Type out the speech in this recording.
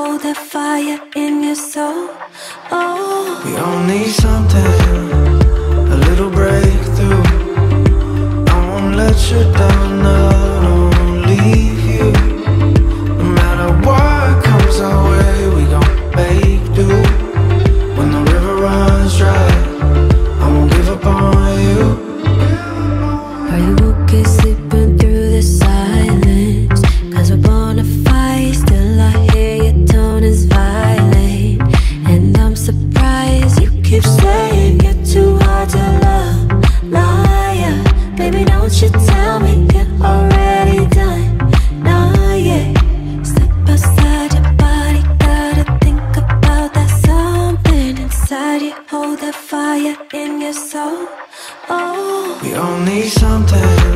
hold that fire in your soul. Oh, we all need something, a little breakthrough. I won't let you down now. You tell me you're already done. Nah, yeah. Step outside your body, gotta think about that something inside you. Hold that fire in your soul. Oh. We all need something,